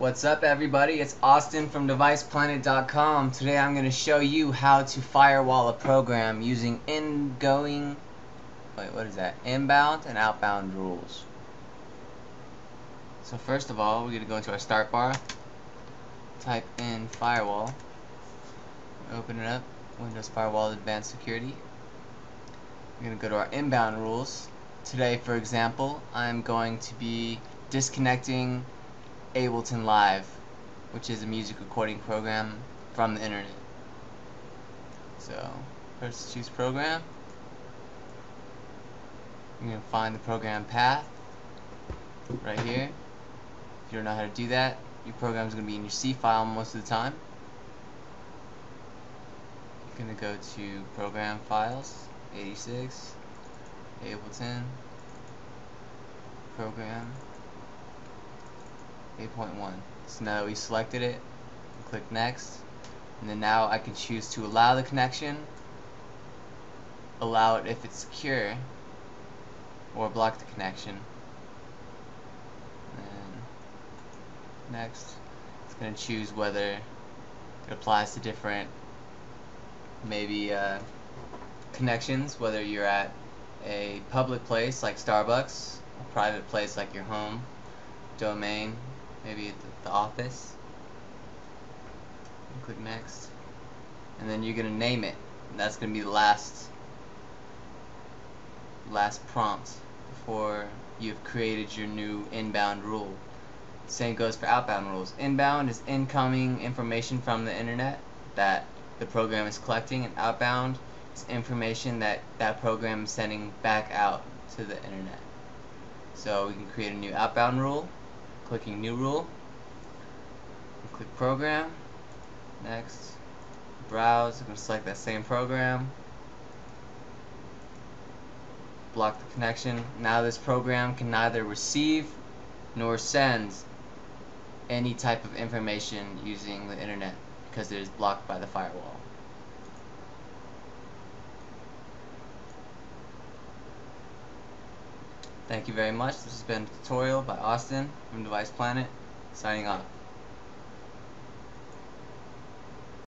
What's up everybody? It's Austin from DevicePlanet.com. Today I'm going to show you how to firewall a program using ingoing wait, what is that? Inbound and outbound rules. So first of all, we're going to go into our start bar. Type in firewall. Open it up. Windows Firewall Advanced Security. We're going to go to our inbound rules. Today, for example, I'm going to be disconnecting Ableton Live, which is a music recording program from the internet. So, first choose program. You're going to find the program path right here. If you don't know how to do that, your program is going to be in your C file most of the time. You're going to go to Program Files, 86, Ableton, Program, 8.1. So now that we selected it, click next, and then now I can choose to allow the connection, allow it if it's secure, or block the connection. And next, it's going to choose whether it applies to different maybe uh, connections, whether you're at a public place like Starbucks, a private place like your home, domain, maybe at the office. click next. And then you're gonna name it. And that's gonna be the last last prompt before you've created your new inbound rule. Same goes for outbound rules. Inbound is incoming information from the internet that the program is collecting and outbound is information that that program is sending back out to the internet. So we can create a new outbound rule clicking new rule. Click program. Next browse. I'm going to select that same program. Block the connection. Now this program can neither receive nor send any type of information using the internet because it is blocked by the firewall Thank you very much. This has been a tutorial by Austin from Device Planet, signing off.